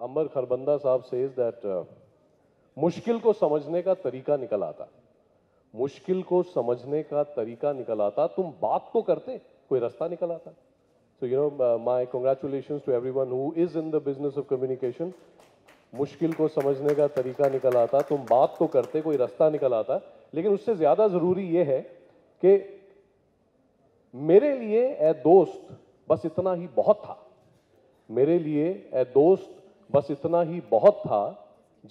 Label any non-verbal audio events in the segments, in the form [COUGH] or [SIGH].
Amber Kharbanda साहब says that uh, मुश्किल को समझने का तरीका निकल आता। मुश्किल को समझने का तरीका निकल आता तुम बात तो करते कोई रास्ता निकल आता। So you know uh, my to to everyone who is in the business of communication. मुश्किल को समझने का तरीका निकल आता तुम बात तो करते कोई रास्ता निकल आता। लेकिन उससे ज़्यादा ज़रूरी ये है कि मेरे लिए ए दोस्त बस इतना ही बहुत था। मेरे लिए ए दोस्त बस इतना ही बहुत था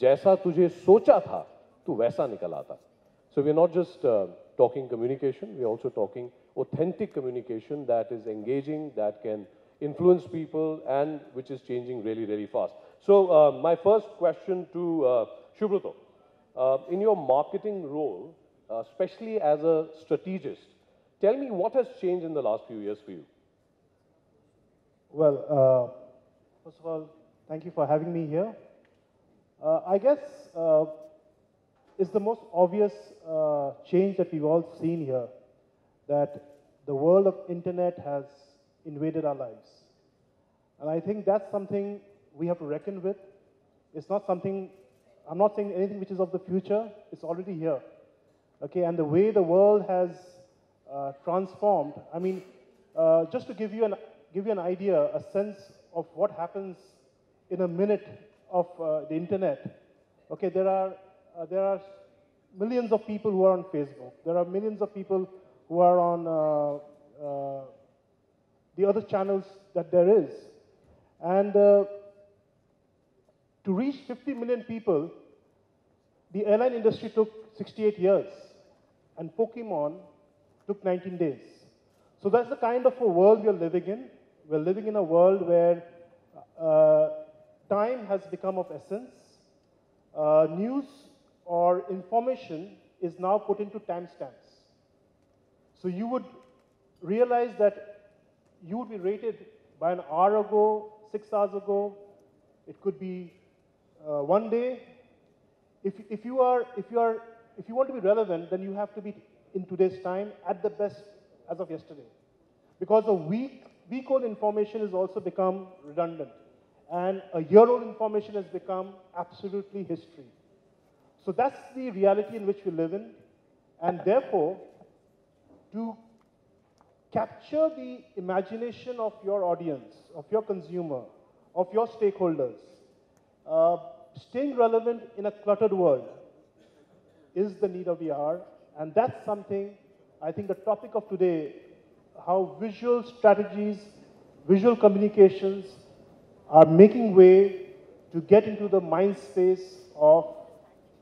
जैसा तुझे सोचा था तू वैसा निकल आता so we are not just talking communication we are also talking authentic communication that is engaging, that can influence people, and which is changing really, really fast. So, uh, my first question to uh, Shubhrato, uh, in your marketing role, uh, especially as a strategist, tell me what has changed in the last few years for you? Well, uh, first of all, thank you for having me here. Uh, I guess uh, it's the most obvious uh, change that we've all seen here, that the world of internet has invaded our lives. And I think that's something we have to reckon with. It's not something, I'm not saying anything which is of the future, it's already here. Okay, and the way the world has uh, transformed, I mean, uh, just to give you, an, give you an idea, a sense of what happens in a minute of uh, the internet. Okay, there are, uh, there are millions of people who are on Facebook. There are millions of people who are on uh, uh, the other channels that there is. And uh, to reach 50 million people, the airline industry took 68 years, and Pokemon took 19 days. So that's the kind of a world we are living in. We're living in a world where uh, time has become of essence. Uh, news or information is now put into timestamps. So you would realize that you would be rated by an hour ago, six hours ago. It could be uh, one day. If, if, you are, if, you are, if you want to be relevant, then you have to be in today's time at the best as of yesterday. Because a week, week old information has also become redundant. And a year old information has become absolutely history. So that's the reality in which we live in. And therefore, to capture the imagination of your audience, of your consumer, of your stakeholders, uh, staying relevant in a cluttered world is the need of the hour. And that's something, I think the topic of today, how visual strategies, visual communications are making way to get into the mind space of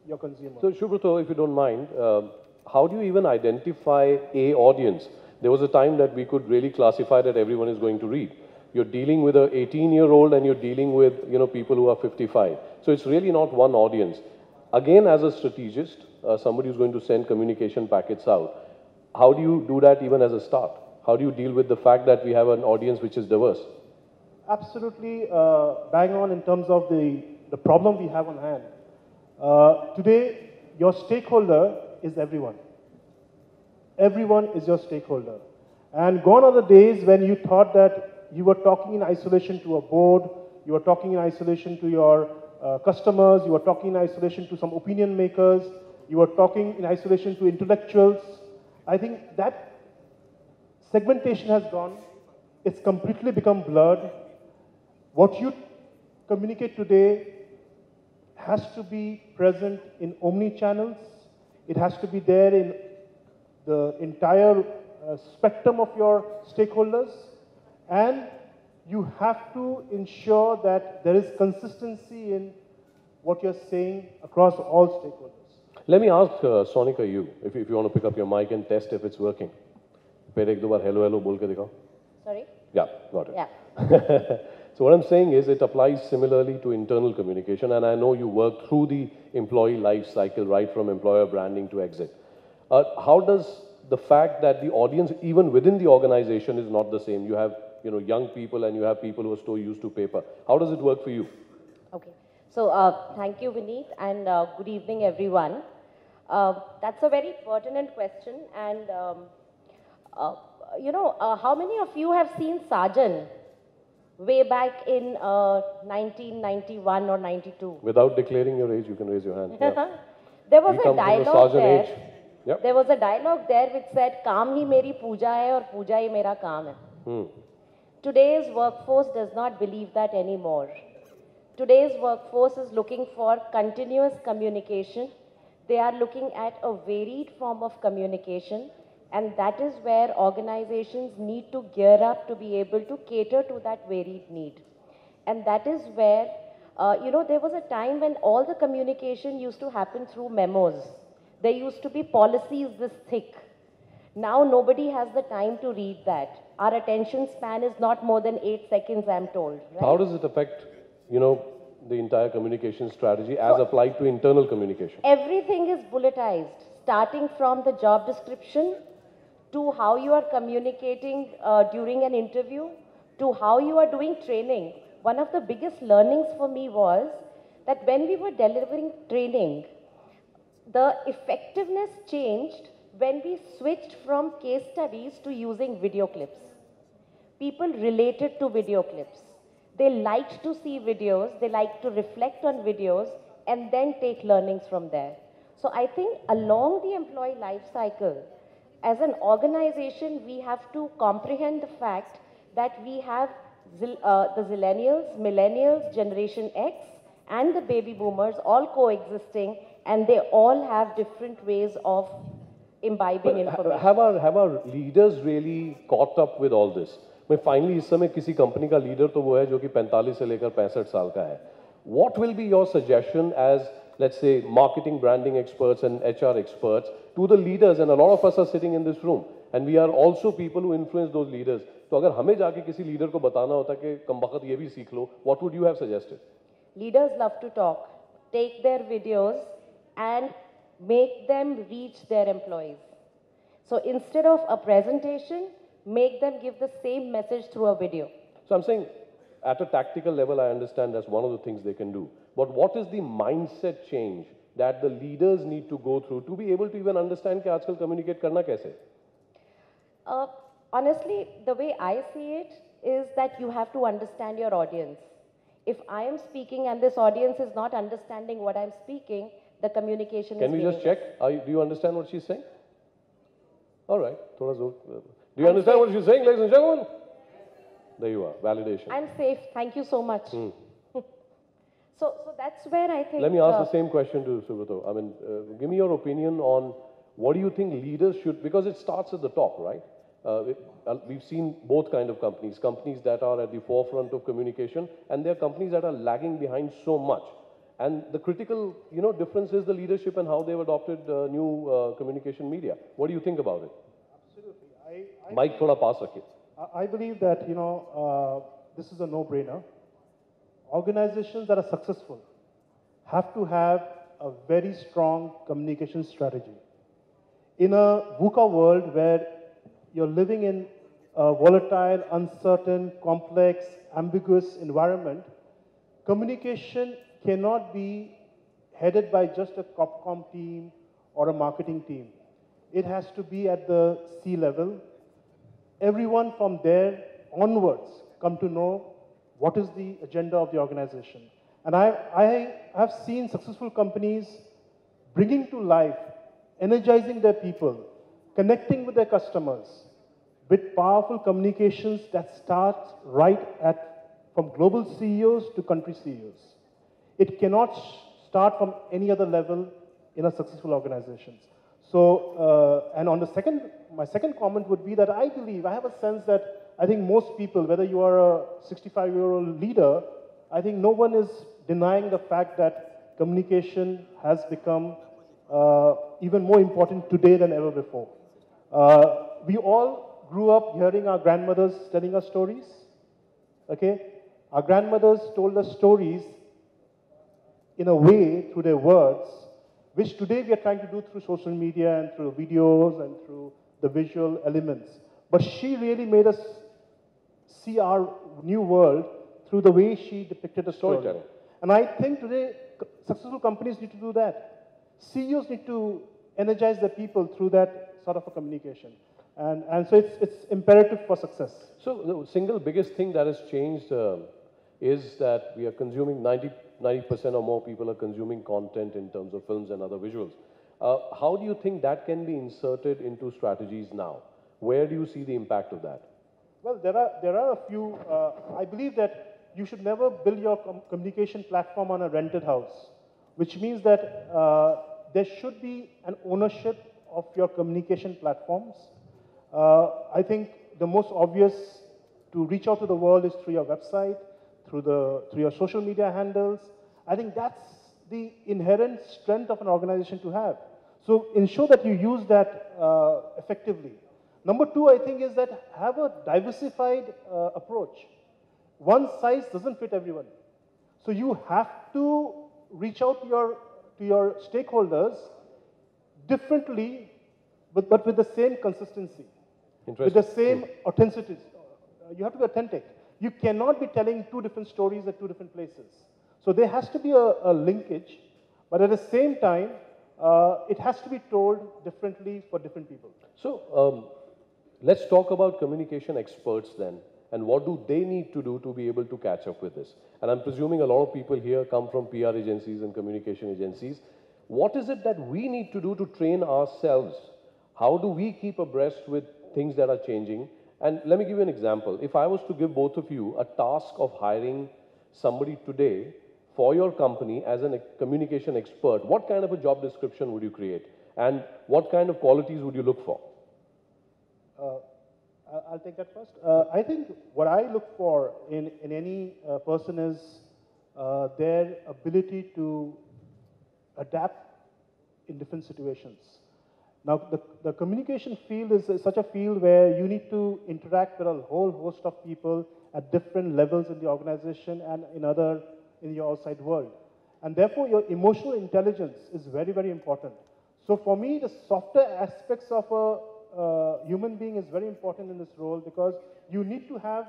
your consumer. So, Subrato, if you don't mind, um, how do you even identify a audience? There was a time that we could really classify that everyone is going to read. You're dealing with an 18-year-old and you're dealing with, you know, people who are 55. So it's really not one audience. Again, as a strategist, uh, somebody who's going to send communication packets out, how do you do that even as a start? How do you deal with the fact that we have an audience which is diverse? Absolutely uh, bang on in terms of the, the problem we have on hand. Uh, today, your stakeholder is everyone. Everyone is your stakeholder. And gone are the days when you thought that you were talking in isolation to a board, you were talking in isolation to your uh, customers, you were talking in isolation to some opinion makers, you were talking in isolation to intellectuals. I think that segmentation has gone. It's completely become blurred. What you communicate today has to be present in omni channels. It has to be there in the entire uh, spectrum of your stakeholders. And you have to ensure that there is consistency in what you're saying across all stakeholders. Let me ask uh, Sonica you, if, if you want to pick up your mic and test if it's working. पहले एक दो बार hello बोल के दिखाओ [LAUGHS] so what I'm saying is it applies similarly to internal communication and I know you work through the employee life cycle right from employer branding to exit. Uh, how does the fact that the audience even within the organization is not the same, you have you know, young people and you have people who are still used to paper. How does it work for you? Okay. So uh, thank you, Vineet, and uh, good evening, everyone. Uh, that's a very pertinent question, and um, uh, you know, uh, how many of you have seen Sajan? way back in uh, 1991 or 92. Without declaring your age, you can raise your hand. Yeah. [LAUGHS] there was a dialogue there. Yep. There was a dialogue there which said, "Kaam hi meri puja hai aur puja hi mera kaam hai." Hmm. Today's workforce does not believe that anymore. Today's workforce is looking for continuous communication. They are looking at a varied form of communication and that is where organizations need to gear up to be able to cater to that varied need. And that is where, uh, you know, there was a time when all the communication used to happen through memos. There used to be policies this thick. Now nobody has the time to read that. Our attention span is not more than eight seconds, I'm told. Right? How does it affect, you know, the entire communication strategy as applied to internal communication? Everything is bulletized, starting from the job description to how you are communicating uh, during an interview to how you are doing training. One of the biggest learnings for me was that when we were delivering training, the effectiveness changed when we switched from case studies to using video clips. People related to video clips. They liked to see videos, they liked to reflect on videos, and then take learnings from there. So I think along the employee life cycle, as an organization, we have to comprehend the fact that we have zil- uh, the zillennials, millennials, Generation X, and the baby boomers all coexisting, and they all have different ways of imbibing But ha- information. have our have our leaders really caught up with all this? मैं finally इस समय किसी company का leader तो वो है जो कि 45 से लेकर 65 साल का है What will be your suggestion as let's say marketing branding experts and HR experts to the leaders and a lot of us are sitting in this room and we are also people who influence those leaders तो अगर हमें जाके किसी leader को बताना होता कि कम वक्त ये भी सीख लो what would you have suggested Leaders love to talk. Take their videos and make them reach their employees. So instead of a presentation, make them give the same message through a video. So I'm saying at a tactical level, I understand that's one of the things they can do. But what is the mindset change that the leaders need to go through to be able to even understand कि आजकल communicate करना कैसे? Uh, honestly, the way I see it is that you have to understand your audience. If I am speaking and this audience is not understanding what I'm speaking, the communication Can is we just meaningless. check? Are you, do you understand what she's saying? All right. थोड़ा जोर. Do you understand what she's saying, ladies and gentlemen? There you are. Validation. I'm safe. Thank you so much. so, so that's where I think. Let me ask uh, the same question to Subrato. I mean, uh, give me your opinion on what do you think leaders should, because it starts at the top, right? Uh, it- uh, we've seen both kind of companies, companies that are at the forefront of communication, and there are companies that are lagging behind so much. And the critical, you know, difference is the leadership and how they've adopted uh, new uh, communication media. What do you think about it? Absolutely. I, I, Mike, thoda pass rakhiye. I- I believe that, you know, uh, this is a no-brainer. Organizations that are successful have to have a very strong communication strategy. In a VUCA world where you're living in a volatile, uncertain, complex, ambiguous environment, communication cannot be headed by just a CorpCom team or a marketing team. It has to be at the C level. Everyone from there onwards come to know what is the agenda of the organization. And I, I have seen successful companies bringing to life, energizing their people, connecting with their customers with powerful communications that start right at from global CEOs to country CEOs. It cannot start from any other level in a successful organization. So, uh, and on the second, my second comment would be that I believe, I have a sense that I think most people, whether you are a 65 year old leader, I think no one is denying the fact that communication has become uh, even more important today than ever before. Uh, we all grew up hearing our grandmothers telling us stories. Okay? Our grandmothers told us stories in a way through their words, which today we are trying to do through social media and through videos and through the visual elements. But she really made us see our new world through the way she depicted a story. Storytelling. And I think today successful companies need to do that. CEOs need to energize their people through that sort of a communication. And, and so it's, it's imperative for success. So the single biggest thing that has changed um, is that we are consuming 90 percent or more people are consuming content in terms of films and other visuals. Uh, how do you think that can be inserted into strategies now? Where do you see the impact of that? Well, there are, there are a few. Uh, I believe that you should never build your com- communication platform on a rented house, which means that uh, there should be an ownership of your communication platforms. Uh, I think the most obvious to reach out to the world is through your website, through, the, through your social media handles. I think that's the inherent strength of an organization to have. So ensure that you use that uh, effectively. Number two, I think, is that have a diversified uh, approach. One size doesn't fit everyone. So you have to reach out to your, to your stakeholders differently, but, but with the same consistency, with the same authenticity. Uh, You have to be authentic. You cannot be telling two different stories at two different places. So there has to be a, a linkage, but at the same time, uh, it has to be told differently for different people. So um, let's talk about communication experts then, and what do they need to do to be able to catch up with this? And I'm presuming a lot of people here come from PR agencies and communication agencies. What is it that we need to do to train ourselves? How do we keep abreast with things that are changing? And let me give you an example. If I was to give both of you a task of hiring somebody today for your company as a communication expert, what kind of a job description would you create? And what kind of qualities would you look for? Uh, I'll take that first. Uh, I think what I look for in, in any uh, person is their ability to adapt in different situations. Now, the, the communication field is, is such a field where you need to interact with a whole host of people at different levels in the organization and in other, in your outside world. And therefore, your emotional intelligence is very, very important. So for me, the softer aspects of a uh, human being is very important in this role because you need to have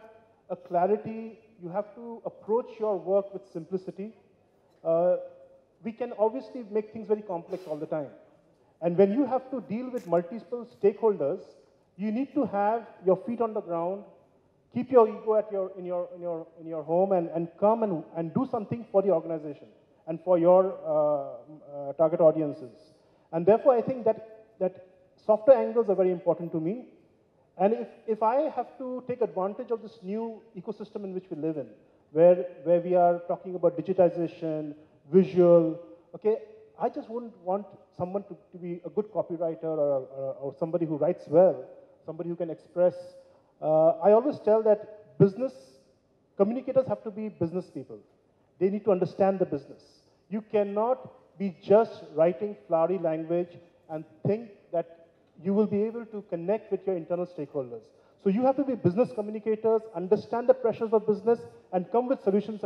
a clarity, you have to approach your work with simplicity. Uh, we can obviously make things very complex all the time. And when you have to deal with multiple stakeholders, you need to have your feet on the ground, keep your ego at your, in, your, in, your, in your home, and, and come and, and do something for the organization and for your uh, uh, target audiences. And therefore, I think that, that softer angles are very important to me. And if, if I have to take advantage of this new ecosystem in which we live in, where, where we are talking about digitization, visual, okay, I just wouldn't want someone to, to be a good copywriter or, or, or somebody who writes well, somebody who can express. Uh, I always tell that business communicators have to be business people. They need to understand the business. You cannot be just writing flowery language and think that you will be able to connect with your internal stakeholders. So you have to be business communicators, understand the pressures of business, and come with solutions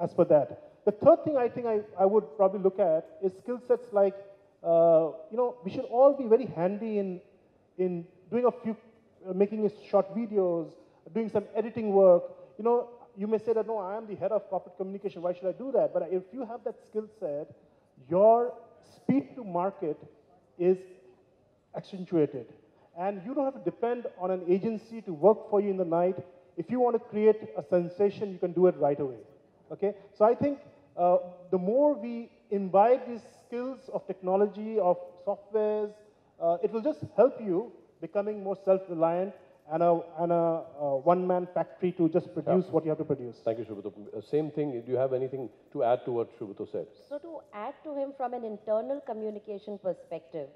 as per that. The third thing I think I, I would probably look at is skill sets like, uh, you know, we should all be very handy in, in doing a few, uh, making short videos, doing some editing work. You know, you may say that, no, I am the head of corporate communication, why should I do that? But if you have that skill set, your speed to market is accentuated. And you don't have to depend on an agency to work for you in the night. If you want to create a sensation, you can do it right away. Okay? So I think uh, the more we imbibe these skills of technology, of softwares, uh, it will just help you becoming more self-reliant and a, and a, uh one-man factory to just produce what you have to produce. Thank you, Subrato. Uh, Same thing, do you have anything to add to what Subrato said? So to add to him from an internal communication perspective,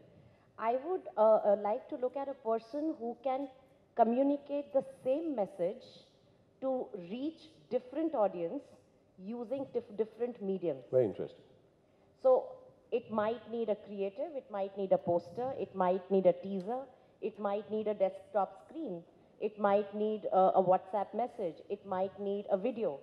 I would uh, uh, like to look at a person who can communicate the same message to reach different audience using dif- different mediums. Very interesting. So it might need a creative, it might need a poster, it might need a teaser, it might need a desktop screen, it might need a, a WhatsApp message, it might need a video.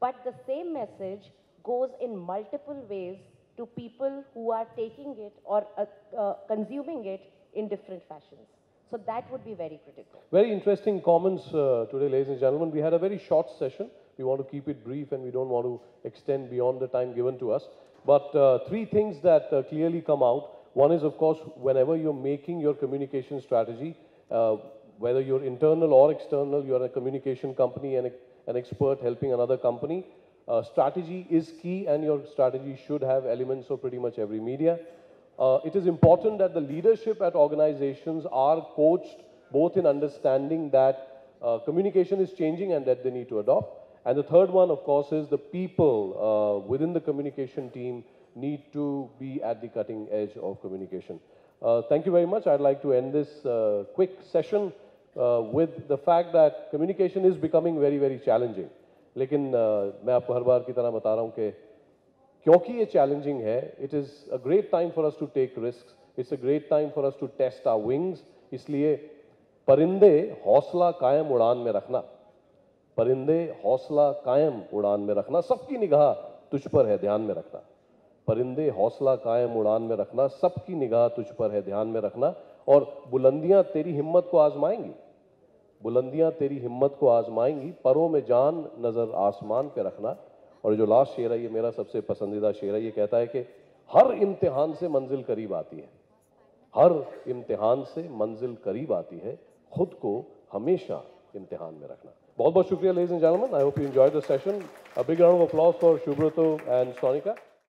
But the same message goes in multiple ways to people who are taking it or uh, uh, consuming it in different fashions. So that would be very critical. Very interesting comments uh, today, ladies and gentlemen. We had a very short session. We want to keep it brief and we don't want to extend beyond the time given to us. But uh, three things that uh, clearly come out. One is, of course, whenever you're making your communication strategy, uh, whether you're internal or external, you're a communication company and an expert helping another company. Uh, strategy is key, and your strategy should have elements of pretty much every media. Uh, it is important that the leadership at organizations are coached both in understanding that uh, communication is changing and that they need to adopt. And the third one, of course, is the people uh, within the communication team need to be at the cutting edge of communication. Uh, thank you very much. I'd like to end this uh, quick session with the fact that communication is becoming very, very challenging. लेकिन uh, मैं आपको हर बार की तरह बता रहा हूँ कि क्योंकि ये चैलेंजिंग है it is a great time for us to take risk it's a great time for us to test our wings इसलिए परिंदे हौसला कायम उड़ान में रखना परिंदे हौसला कायम उड़ान में रखना सबकी निगाह तुझ पर है ध्यान में रखना परिंदे हौसला कायम उड़ान में रखना सबकी निगाह तुझ पर है ध्यान में रखना और बुलंदियाँ तेरी हिम्मत को आजमाएँगी। बुलंदियाँ तेरी हिम्मत को आजमाएँगी, परों में जान नज़र आसमान पे रखना। और जो लास्ट शेर है, ये मेरा सबसे पसंदीदा शेर है, ये कहता है कि हर इम्तिहान से मंजिल करीब आती है। हर इम्तिहान से मंजिल करीब आती है। खुद को हमेशा इम्तिहान में रखना। बहुत बहुत शुक्रिया ladies and gentleman I hope you enjoy the session a big round of applause for Shubhrato and Sonika